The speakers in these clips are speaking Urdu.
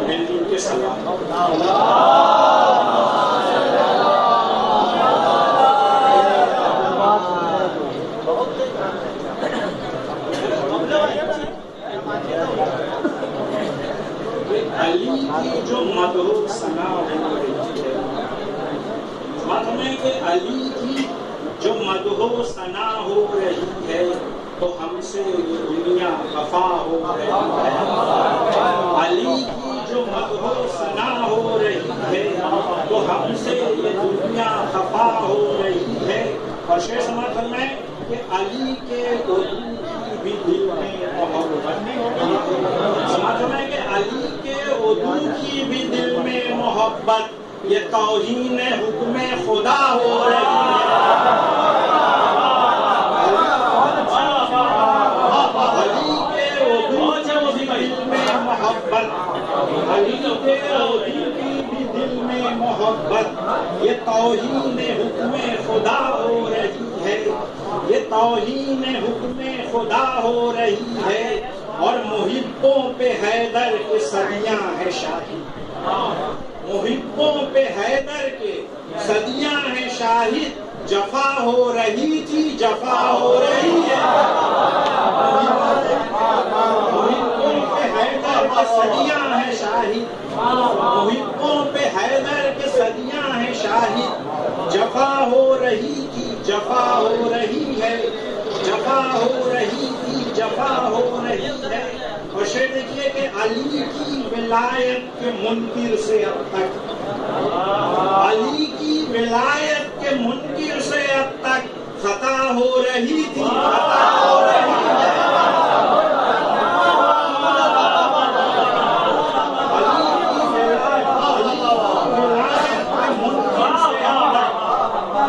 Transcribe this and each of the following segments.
مل جل کے علی کی جو مدعو سنا ہو رہی ہے کہ علی کی جو سنا ہو رہی ہے تو ہم سے یہ دنیا خفا ہو رہی ہے۔ علی تو ہم سے یہ دنیا خفا ہو رہی ہے۔ اور شیخ سماعت میں کہ علی کے وجود کی بھی دل میں محبت سماعت میں کہ علی کے وجود کی بھی دل میں محبت، یہ توہین حکم خدا ہو رہی ہے علی کے وجود کی بھی دل میں محبت علی کے وجود کی بھی دل میں محبت یہ توہین حکم خدا ہو رہی ہے۔ یہ توہین حکم خدا ہو رہی ہے۔ اور محبوں پہ حیدر کے صدیاں ہے شاہی۔ محبوں پہ حیدر کے صدیاں ہیں شاہد جفا ہو رہی تھی، جفا ہو رہی ہے۔ محبوں پہ حیدر کے صدیاں ہیں شاہد محبوں پہ حیدر کے صدیاں ہیں شاہد جفا ہو رہی تھی جفا ہو رہی ہے جفا ہو رہی تھی جفا ہو رہی ہے اور شیر دیکھیے کہ علی کی ولایت کے منکر سے اب تک۔ علی کی ولایت کے منکر سے اب تک۔ خطا ہو رہی تھی۔ خطا ہو رہی ہے علی کی ولایت علی کی ولایت کے منکر سے اب تک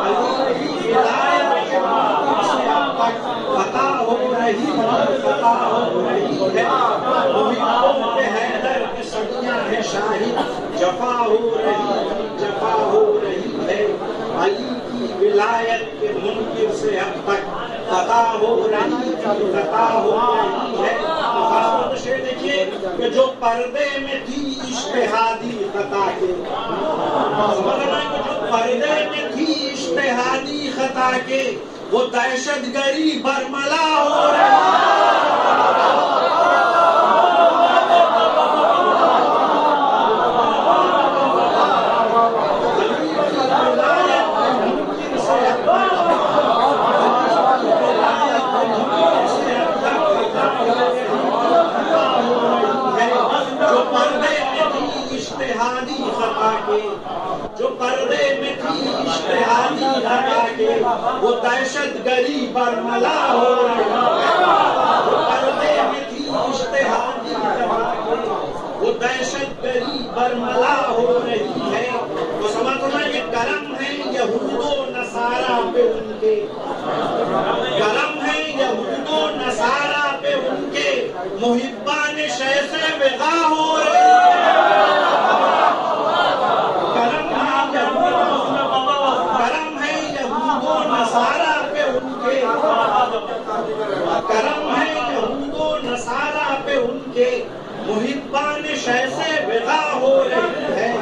علی کی ولایت کے منکر سے اب تک خطا ہو رہی ہے خطا ہو رہی ہے محبوں پہ حیدر کے صدیاں ہیں جفا ہو رہی جفا ہو رہی ہے علی کی ولایت کے منکر سے اب تک خطا ہو رہی ہے خطا ہو رہی ہے خاص طور سے دیکھیے کہ جو پردے میں تھی اشتہادی خطا کے سمجھنا ہے کہ جو پردے میں تھی اشتہادی خطا کے، وہ دہشت گری برملا ہو رہی جو پردے میں تھی اشتہادی خطا کے جو پردے میں تھی اشتہادی خطا کے، وہ دہشت گری برملا ہو رہی ہے جو پردے میں تھی اشتہادی خطا کے، وہ دہشت گری برملا ہو رہی ہے۔ تو سمجھنا یہ کرم ہے یہود و نصارہ پہ ان کے۔ کرم ہے یہود و نصارہ پہ ان کے۔ محبان شہ سے وغا ہو رہی ہے کرم ہے یہود کرم ہے یہود و نصارہ پہ ان کے کرم ہے یہود و نصارہ پہ ان کے محبان شہ سے وغا ہو رہی ہے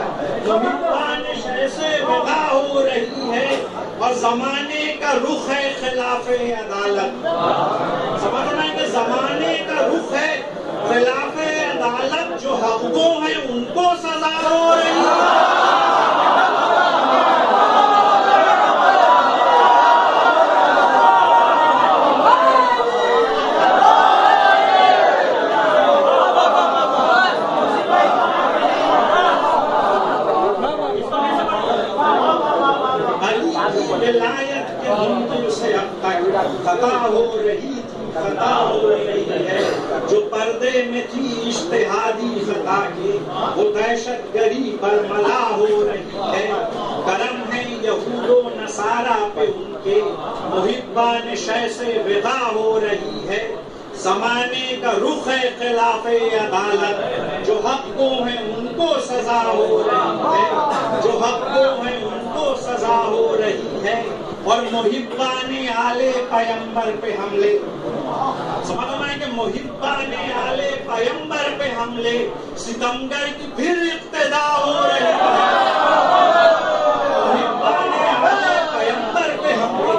محبان شہ سے وغا ہو رہی ہے اور زمانے کا رخ ہے خلاف عدالت۔ سمجھنا ہے کہ زمانے کا رخ ہے خلاف عدالت جو حقوں ہیں ان کو سزا ہو رہی ہے علی کی ولایت کے منکر سے اب تک خطا ہو رہی تھی خطا ہو رہی ہے۔ جو پردے میں تھی اشتہادی خطا کے، وہ دہشت گری برملا ہو رہی ہے۔ کرم ہے یہود و نصارہ پہ ان کے۔ محبان شہ سے ودا ہو رہی ہے۔ زمانے کا رخ ہے خلاف عدالت۔ جو حق کو ہیں ان کو سزا ہو رہی ہے۔ جو حق کو ہیں ان کو سزا ہو رہی ہے۔ اور محبان آل پیمبر پہ حملے سمجھ میں کہ محبان آلے پیمبر پہ حملے ستمگر کی پھر ابتدا ہو رہی ہے محبان آلے پیمبر پہ حملے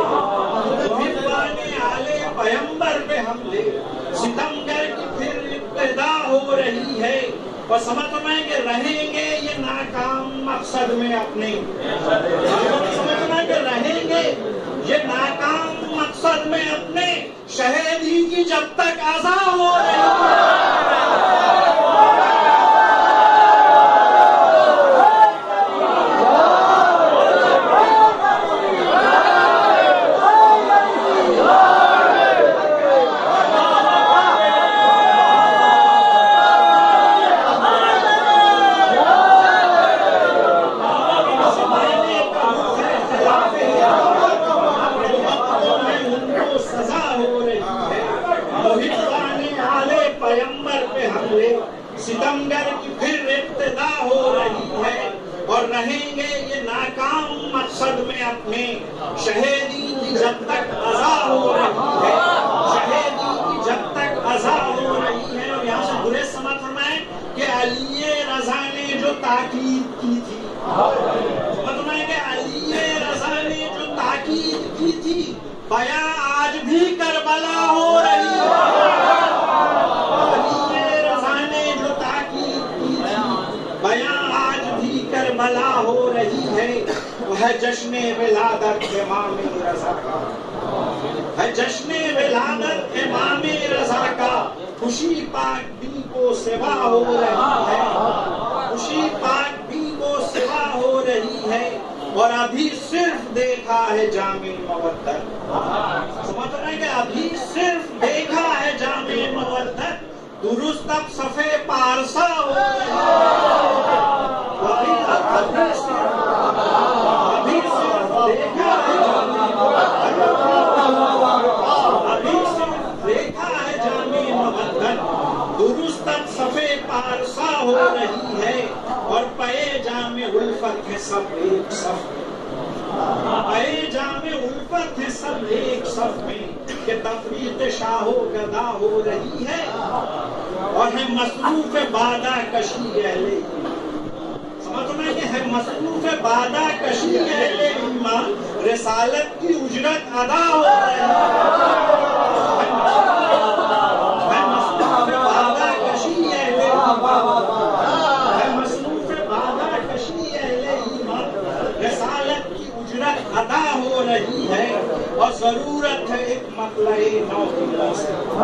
محبان آلے پیمبر پہ حملے ستمگر کی پھر ابتدا ہو رہی ہے اور سمجھ میں کہ رہیں گے یہ ناکام مقصد میں اپنے سمجھ میں کہ رہیں گے یہ ناکام مقصد میں اپنے شہیدی کی جب تک آزاد ہو رہی ہے زمانے کا رخ ہے خلاف میں ان کو سزا ہو رہی ہے محبان آلے پیمبر پہ حملے ستمگر کی پھر ابتدا ہو رہی ہے اور رہیں گے یہ ناکام مقصد میں اپنے شہیدی کی جب تک ازا ہو رہی ہے شہیدی کی جب تک ازا ہو رہی ہے اور یہاں سے برے سمجھ فرمائیں کہ علی رضا نے جو تاکید کی تھی۔ سمجھ کہ علی رضا نے جو تاکید کی تھی۔ بیاں آج بھی کربلا ہو رہی ہے علی رضا نے جو تاکید کی تھی بیاں آج بھی کربلا ہو رہی ہے وہ ہے جشن ولادت امام رضا کا۔ ہے جشن ولادت امام رضا کا۔ خوشی پاک بھی کو سوا ہو رہی ہے۔ خوشی پاک بھی کو سوا ہو رہی ہے۔ اور ابھی صرف دیکھا ہے جامع مودت سمجھ رہے ہیں کہ ابھی صرف دیکھا ہے جامع مودت درست اب صفے پارسا ہو رہی ہے ابھی ابھی صرف ابھی صرف دیکھا ہے جامع ابھی صرف دیکھا ہے جامع مبدت درست اب صفے پارسا ہو رہی ہے اور پے جامع الفت ہے سب ایک صف پے جامع الفت ہے سب ایک صف میں کہ تفریق شاہ و گدا ہو رہی ہے اور ہے مصروف بادہ کشی اہل ایمان۔ سمجھ ہے مصروف بادہ کشی اہل ایمان، رسالت کی اجرت ادا ہو رہی ہے ہے مصروف بادہ کشی اہل ایمان ہے مصروف بادہ کشی اہل ایمان رسالت کی اجرت ادا ہو رہی ہے اور ضرورت ہے ایک مطلع نو کی موسم۔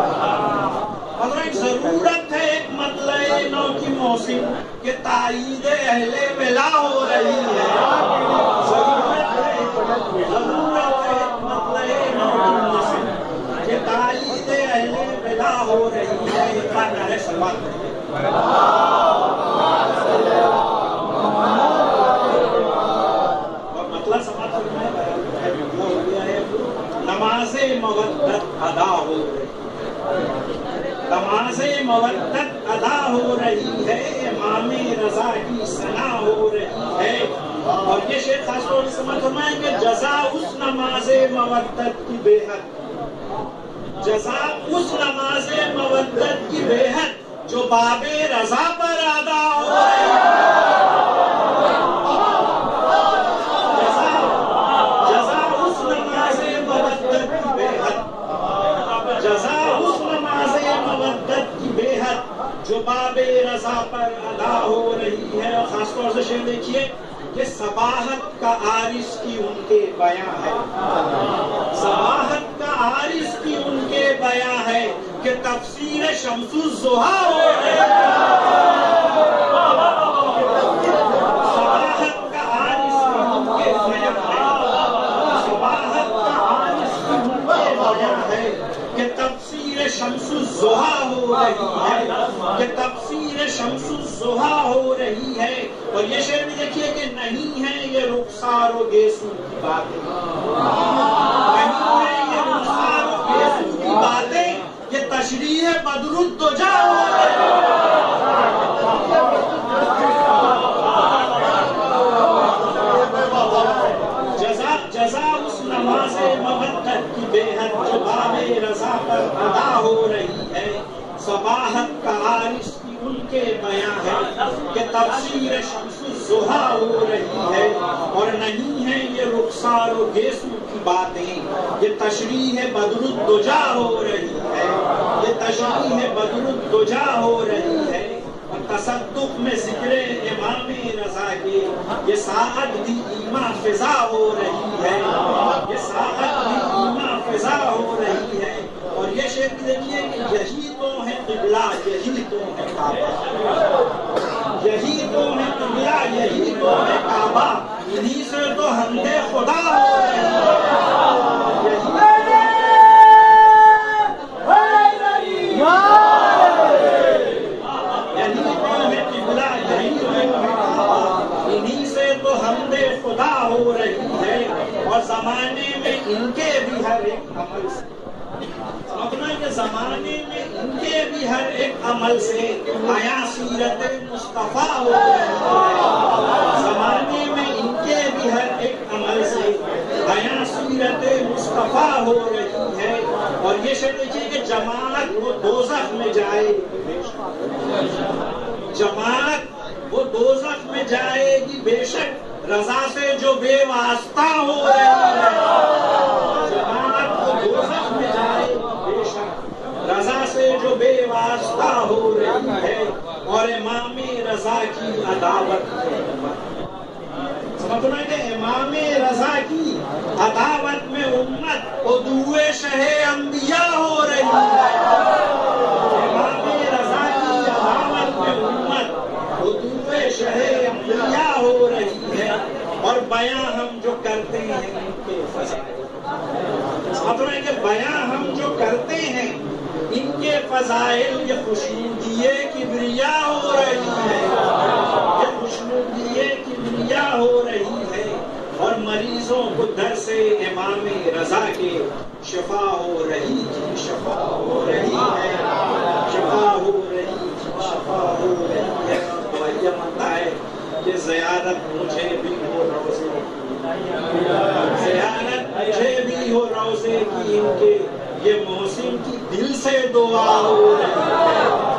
اور ضرورت ہے ایک مطلع نو کی موسم کہ تائید اہل ولا ہو رہی ہے۔ ضرورت ہے ضرورت ہے ایک مطلع نو کی موسم کہ تائید اہل ولا ہو رہی ہے۔ یہ بات ہے سمجھ اور مطلب سمجھ سکتے ہیں وہ ہو گیا ہے نماز مودت ادا ہو رہی نماز مودت ادا ہو رہی ہے۔ امام رضا کی سنا ہو رہی ہے۔ اور یہ شیخ خاص طور سے سمجھ فرمائیں کہ جزا اس نماز مودت کی بے حد۔ جزا اس نماز مودت کی بے حد جو باب رضا پر ادا ہو رہی ہے جزا جزا اس نماز مودت کی بے حد جزا اس نماز مودت کی بے حد جو باب رضا پر ادا ہو رہی ہے، اور خاص طور سے شیر دیکھیے کہ سباہت کا عارض کی ان کے بیاں ہے۔ سباہت کا عارض کی ان کے بیاں ہے کہ تفسیر شمس الزہا ہو رہی ہے سباہت کا عارش کی ان کے بیاں ہے سباہت کا عارش کی ان کے بیاں ہے کہ تفسیر شمس الزہا ہو رہی ہے۔ کہ تفسیر شمس الزہا ہو رہی ہے۔ اور یہ شعر بھی دیکھیے کہ نہیں ہے یہ رخسار و گیسو کی باتیں۔ نہیں ہے یہ رخسار و گیسو کی باتیں یہ تشریح بدر الدجا ہو رہی ہے جزا جزا اس نماز مبدت کی بے حد جو باب رضا پر ادا ہو رہی ہے صباحت کا عارش کی ان کے بیاں ہے کہ تفسیر شمس الزہا ہو رہی ہے اور نہیں ہے یہ رخسار و گیسو کی باتیں یہ تشریح بدر الدجا ہو رہی ہے۔ یہ تشریح بدر الدجا ہو رہی ہے۔ اور تصدق میں ذکر امام رضا کے یہ ساعت بھی ایمہ فضا ہو رہی ہے۔ یہ ساعت بھی ایمہ فضا ہو رہی ہے۔ اور یہ شعر بھی دیکھیے کہ یہی تو ہے قبلہ، یہی تو ہے۔ کعبہ یہی تو ہے قبلہ یہی تو ہے کعبہ انہی سے تو حمد خدا ہو رہی ہے۔ خدا ہو رہی ہے۔ اور زمانے میں ان کے بھی ہر ایک عمل اپنا کے زمانے میں ہر ایک عمل سے آیا سیرت مصطفیٰ ہو زمانے میں ان کے بھی ہر ایک عمل سے آیا سیرت مصطفیٰ ہو رہی ہے۔ اور یہ شعر دیکھیے کہ جماعت وہ دوزخ میں جائے۔ جماعت وہ دوزخ میں جائے گی۔ بے شک رضا سے جو بے واسطہ ہو رہی ہے جماعت وہ دوزخ میں جائے گی بے شک رضا سے جو بے واسطہ ہو رہی ہے اور امام رضا کی عداوت سمجھنا کہ امام رضا کی عداوت میں امت ادوے شہ انبیاء ہو رہی ہے امام رضا کی عداوت میں امت ادوے شہ انبیاء ہو رہی ہے اور بیاں ہم جو کرتے ہیں ان کے فضائل سمجھنا کہ بیاں ہم جو کرتے ہیں ان کے فضائل یہ خوشنودیے کبریا ہو رہی ہے یہ خوشنودیے کبریا ہو رہی ہے اور مریضوں کو در سے امام رضا کے شفا ہو رہی تھی، شفا ہو رہی ہے۔ شفا ہو رہی تھی، شفا ہو رہی ہے۔ اور یہ منتا ہے کہ زیارت مجھے بھی ہو روزے کی۔ زیارت مجھے بھی ہو روزے کی، ان کے یہ موسم کی دل سے دعا ہو رہی ہے۔